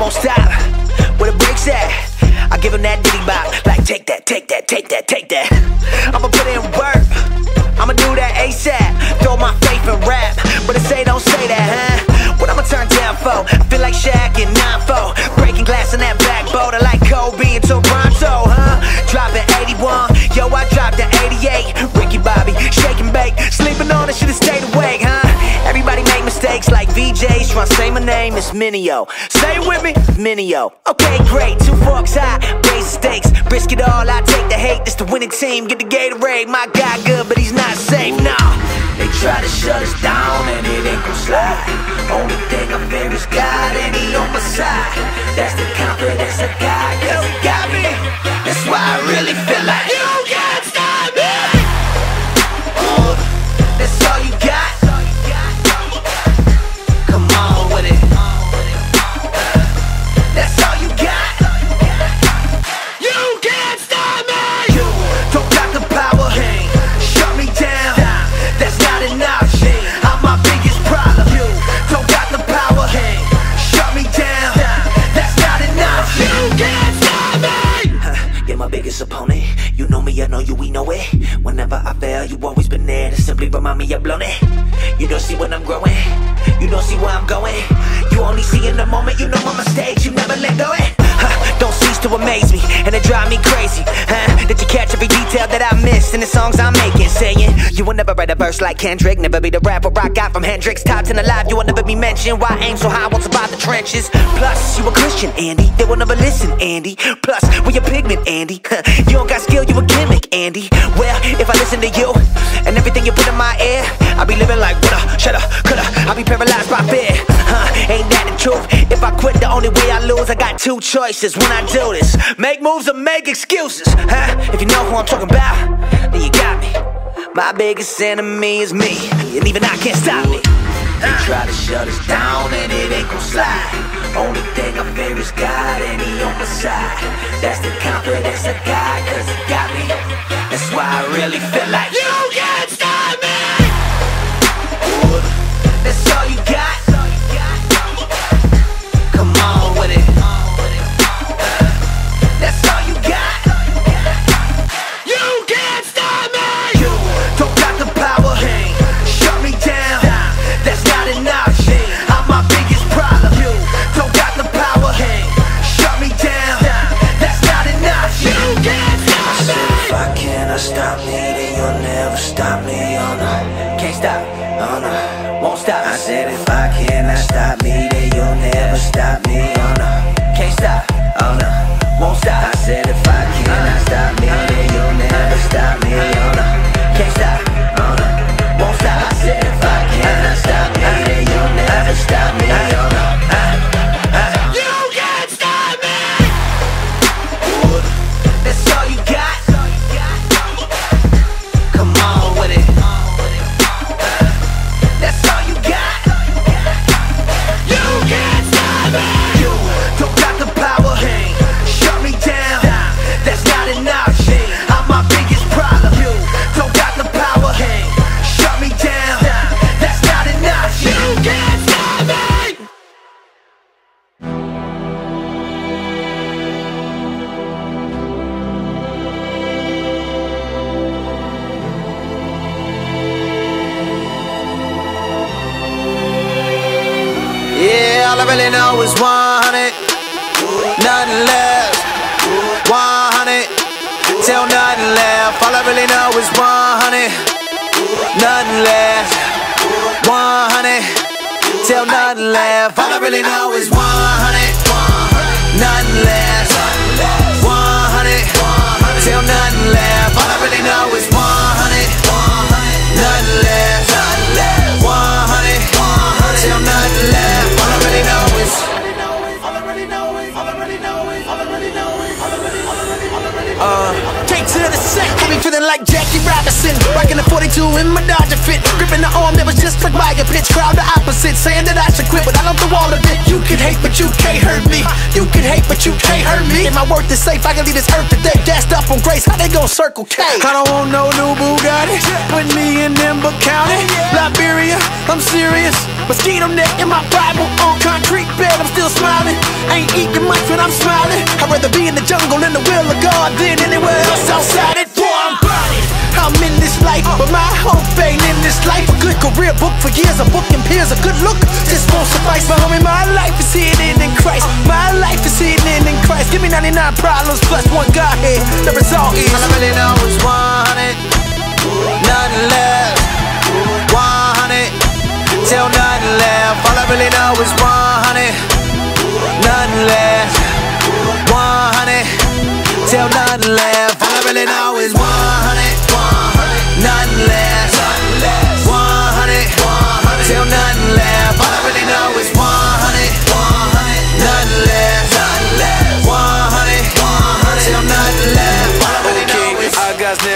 won't stop. Where the brakes at? I give him that diddy bop. Like, take that, take that, take that, take that. I'ma put in work. I'ma do that ASAP. Throw my faith in rap. But they say don't say that, huh? Say my name, it's Mineo. Say it with me, Mineo. Okay, great. Two forks high, raise stakes. Risk it all, I take the hate. This the winning team. Get the Gatorade. My guy good, but he's not safe. Nah. They try to shut us down and it ain't gon' slide. Only thing I fear is God and he on my side. That's the confidence I got, cause he got me. That's to simply remind me blown it. You don't see when I'm growing. You don't see where I'm going. You only see in the moment. You know my mistakes. You never let go. It. Huh, Don't to amaze me, and it drive me crazy. Huh? That you catch every detail that I missed in the songs I'm making. Saying you will never write a verse like Kendrick, never be the rapper I got from Hendrix. Top 10 alive, you will never be mentioned. Why aim so high, won't survive the trenches. Plus, you a Christian, Andy. They will never listen, Andy. Plus, we a pigment, Andy. Huh, You don't got skill, you a gimmick, Andy. Well, if I listen to you and everything you put in my ear, I'll be living like woulda, shoulda, coulda. I'll be paralyzed by fear. Huh, ain't that the truth? If I quit, the only way I lose, I got two choices when I do this: make moves or make excuses. Huh? If you know who I'm talking about, then you got me. My biggest enemy is me, and even I can't stop me. They try to shut us down and it ain't gon' slide. Only thing I fear is God and He on my side. That's the confidence I got, cause He got me. That's why I really feel like no, won't stop. I said if I cannot stop me, then you'll never stop me. Oh no, can't stop. Oh no, won't stop. I said if I cannot stop me, then you'll never stop me. Oh no, all I really know is 100. Nothing left. 100. Till nothing left. All I really know is 100. Nothing left. 100. Till nothing left. All I really know is 100. Nothing left. 100. Till nothing left. All I really know is 100. Feeling like Jackie Robinson, rocking the 42 in my Dodger fit, gripping the arm that was just like Wire pitch. Crowd the opposite, saying that I should quit, but I love the wall of it. You can hate, but you can't hurt me. You can hate, but you can't hurt me. If my worth is safe, I can leave this earth today. Gassed up on grace, how they gon' circle K? I don't want no new Bugatti. Put me in Ember County, Liberia. I'm serious. Mosquito net in my Bible on concrete bed. I'm still smiling. Ain't eating much when I'm smiling. I'd rather be in the jungle in the will of God than anywhere else outside life, but my hope ain't in this life. A good career book for years, a book and peers, a good look just won't suffice. But homie, my life is hidden in Christ. My life is hidden in Christ. Give me 99 problems plus one Godhead. The result is. All I really know is 100, nothing left. 100, till nothing left. All I really know is 100, nothing left.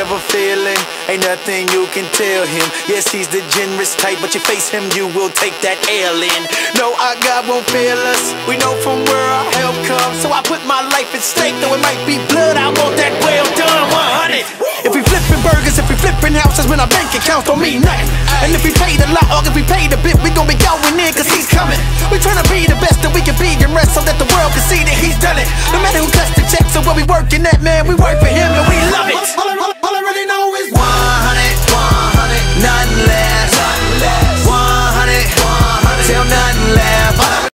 Never failing. Ain't nothing you can tell him. Yes, he's the generous type, but you face him, you will take that L in. No, our God won't fail us. We know from where our help comes. So I put my life at stake, though it might be blood. I want that well done 100. If we flipping burgers, if we flipping houses, when our bank accounts don't mean nothing. And if we paid a lot, or if we paid a bit, we gon' be going in, cause he's coming. We tryna be the best that we can be and rest so that the world can see that he's done it. No matter who cuts the checks or where we working at, man, we